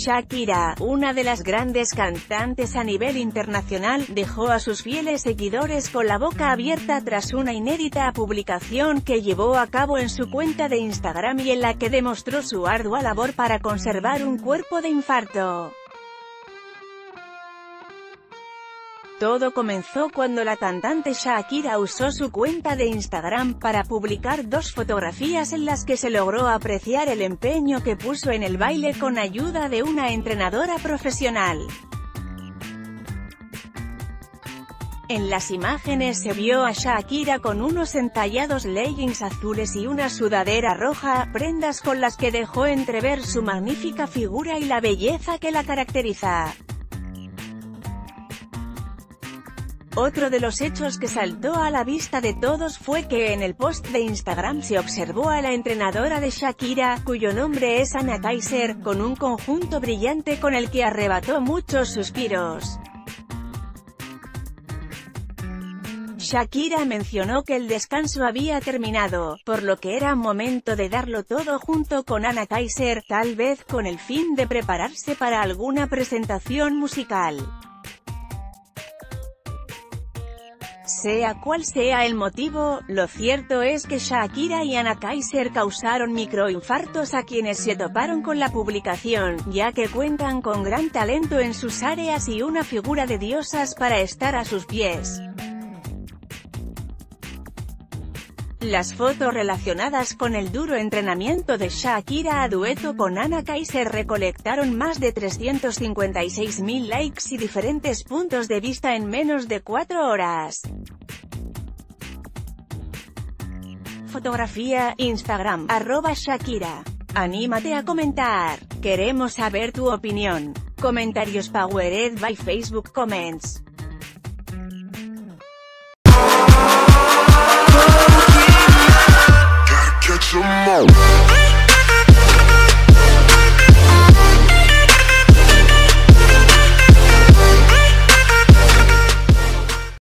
Shakira, una de las grandes cantantes a nivel internacional, dejó a sus fieles seguidores con la boca abierta tras una inédita publicación que llevó a cabo en su cuenta de Instagram y en la que demostró su ardua labor para conservar un cuerpo de infarto. Todo comenzó cuando la cantante Shakira usó su cuenta de Instagram para publicar dos fotografías en las que se logró apreciar el empeño que puso en el baile con ayuda de una entrenadora profesional. En las imágenes se vio a Shakira con unos entallados leggings azules y una sudadera roja, prendas con las que dejó entrever su magnífica figura y la belleza que la caracteriza. Otro de los hechos que saltó a la vista de todos fue que en el post de Instagram se observó a la entrenadora de Shakira, cuyo nombre es Ana Kaiser, con un conjunto brillante con el que arrebató muchos suspiros. Shakira mencionó que el descanso había terminado, por lo que era momento de darlo todo junto con Ana Kaiser, tal vez con el fin de prepararse para alguna presentación musical. Sea cual sea el motivo, lo cierto es que Shakira y Ana Kaiser causaron microinfartos a quienes se toparon con la publicación, ya que cuentan con gran talento en sus áreas y una figura de diosas para estar a sus pies. Las fotos relacionadas con el duro entrenamiento de Shakira a dueto con Ana Kaiser recolectaron más de 356.000 likes y diferentes puntos de vista en menos de cuatro horas. Fotografía, Instagram, arroba Shakira. Anímate a comentar. Queremos saber tu opinión. Comentarios powered by Facebook Comments. Oh.